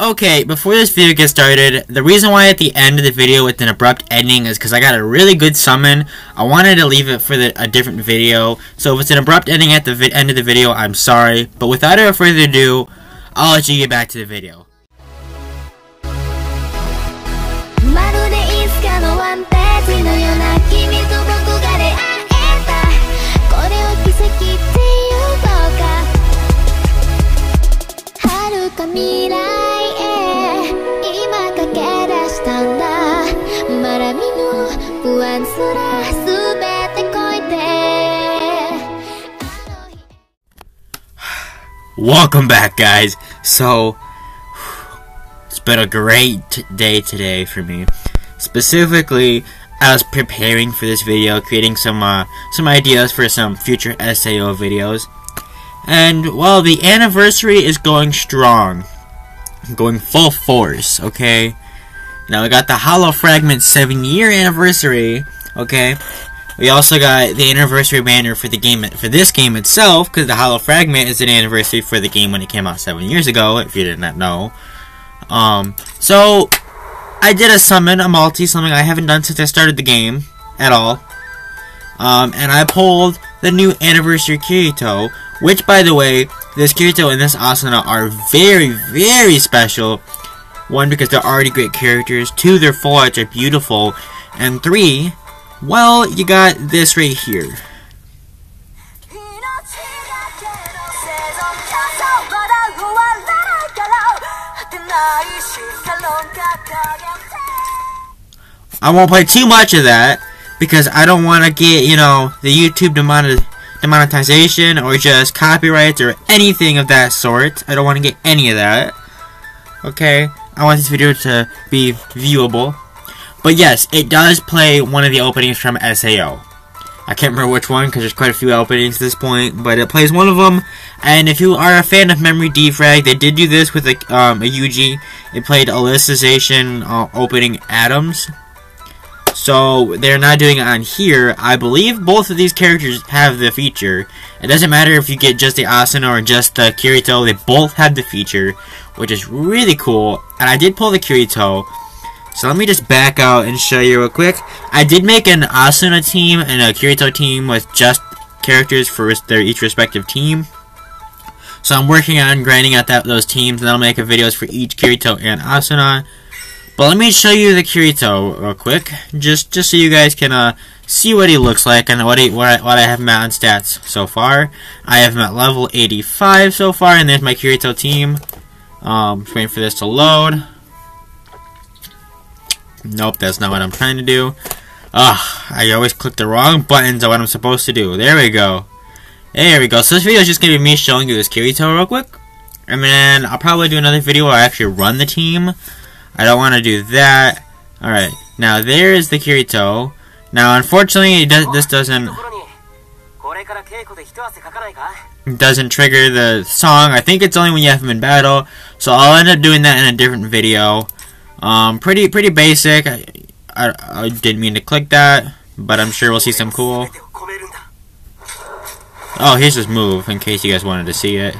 Okay, before this video gets started, the reason why at the end of the video with an abrupt ending is because I got a really good summon. I wanted to leave it for the, a different video, so if it's an abrupt ending at the end of the video, I'm sorry. But without further ado, I'll let you get back to the video. Welcome back, guys. So, it's been a great day today for me. Specifically, I was preparing for this video, creating some uh, some ideas for some future SAO videos. And well, the anniversary is going strong, going full force. Okay. Now we got the Hollow Fragment seven year anniversary. Okay. We also got the anniversary banner for the game for this game itself, because the Hollow Fragment is an anniversary for the game when it came out seven years ago. If you did not know, um, so I did a summon, a multi, something I haven't done since I started the game at all. Um, and I pulled the new anniversary Kirito, which, by the way, this Kirito and this Asuna are very, very special. One, because they're already great characters. Two, their full arts are beautiful. And three, well, you got this right here. I won't play too much of that because I don't want to get, you know, the YouTube demonetization or just copyrights or anything of that sort. I don't want to get any of that. Okay? I want this video to be viewable. But yes, it does play one of the openings from SAO. I can't remember which one because there's quite a few openings at this point, but it plays one of them. And if you are a fan of Memory Defrag, they did do this with a, um, a UG. It played Alicization uh, opening ADAMAS. So they're not doing it on here. I believe both of these characters have the feature. It doesn't matter if you get just the Asuna or just the Kirito. They both have the feature, which is really cool. And I did pull the Kirito. So let me just back out and show you real quick. I did make an Asuna team and a Kirito team with just characters for their each respective team. So I'm working on grinding out that those teams, and I'll make a videos for each Kirito and Asuna. But let me show you the Kirito real quick, just just so you guys can uh, see what he looks like and what he what I, what I have him on stats so far. I have him at level 85 so far, and there's my Kirito team. Um, just waiting for this to load. Nope, that's not what I'm trying to do. Ugh, I always click the wrong buttons on what I'm supposed to do. There we go. There we go. So this video is just going to be me showing you this Kirito real quick. And then I'll probably do another video where I actually run the team. I don't want to do that. Alright, now there is the Kirito. Now unfortunately, does, this doesn't... doesn't trigger the song. I think it's only when you have him in battle. So I'll end up doing that in a different video. Um, pretty pretty basic. I, I, I didn't mean to click that, but I'm sure we'll see some cool. Oh, here's his move, in case you guys wanted to see it.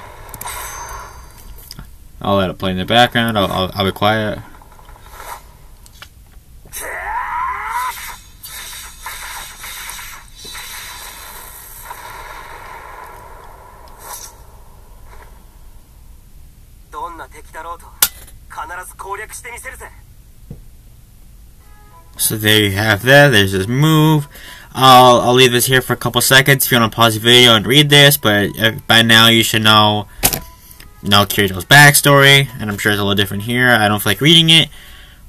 I'll let it play in the background. I'll, I'll, I'll be quiet. So there you have that. There's this move. I'll, I'll leave this here for a couple seconds if you want to pause the video and read this, but uh, by now you should know, know Kirito's backstory, and I'm sure it's a little different here. I don't feel like reading it.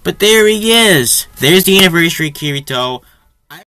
But there he is! There's the anniversary Kirito